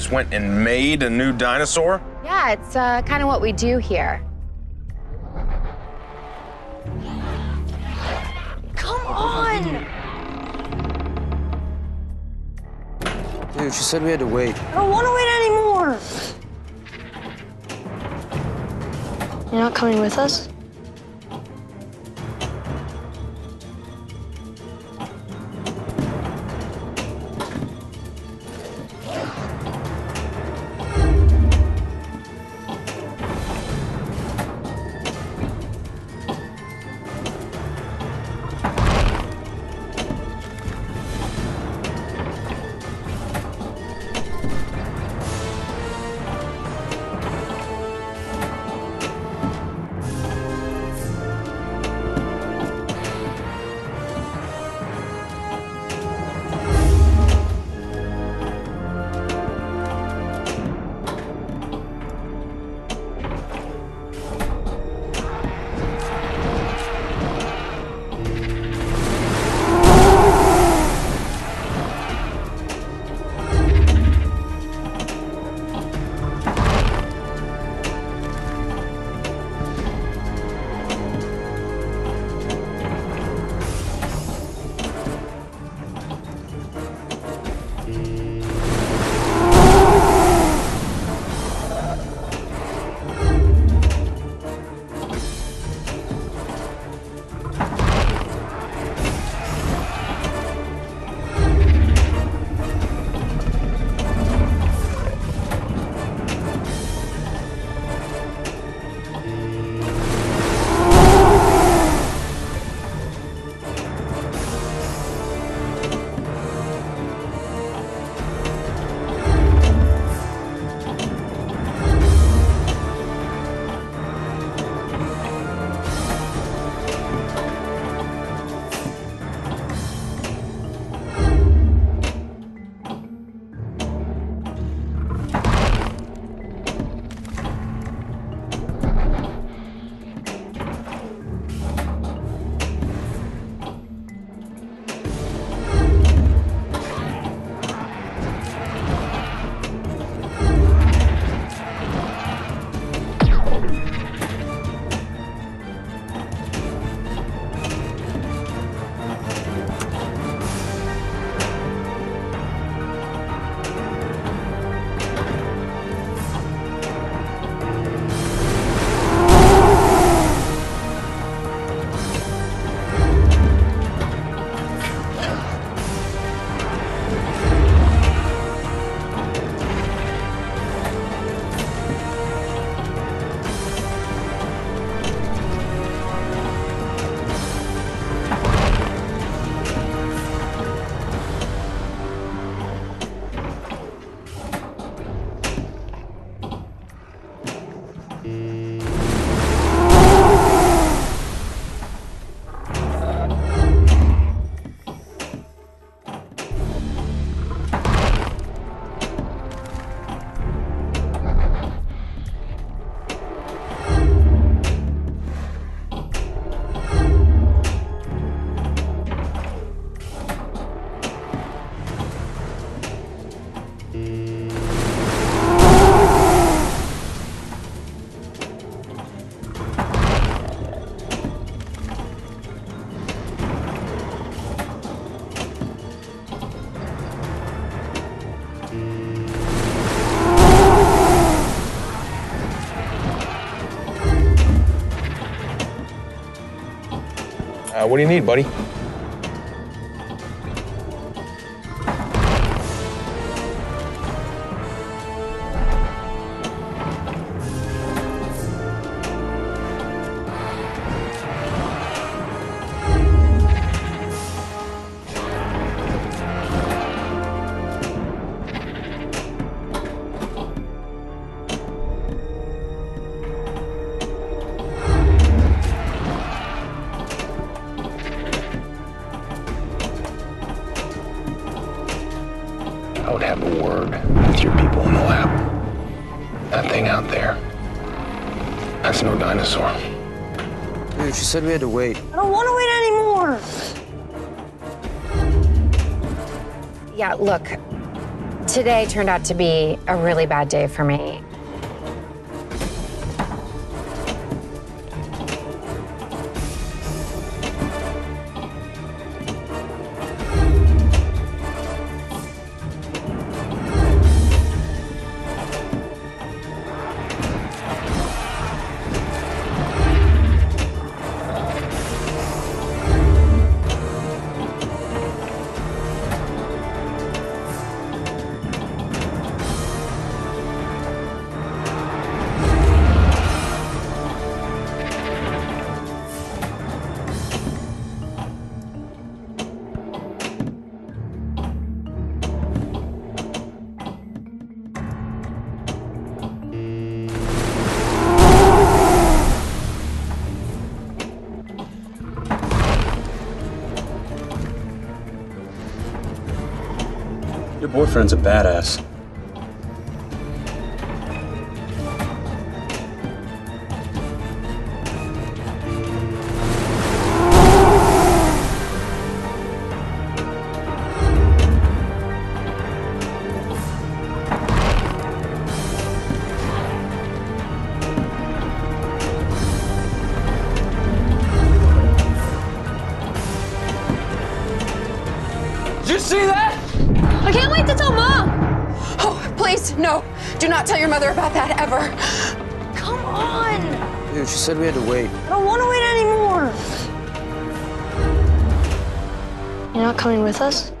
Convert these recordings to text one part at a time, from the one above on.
just went and made a new dinosaur? Yeah, it's uh, kind of what we do here. Come on! Dude, she said we had to wait. I don't want to wait anymore. You're not coming with us? Oh. Uh, what do you need, buddy? With your people in the lab. That thing out there, that's no dinosaur. Dude, she said we had to wait. I don't want to wait anymore. Yeah, look, Today turned out to be a really bad day for me. Your boyfriend's a badass. Did you see that? I can't wait to tell mom. Oh, please, no. Do not tell your mother about that ever. Come on. Dude, she said we had to wait. I don't want to wait anymore. You're not coming with us?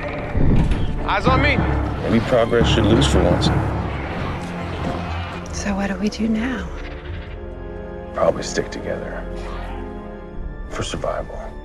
Hey! Eyes on me. Maybe progress should lose for once. So, what do we do now? Probably stick together. For survival.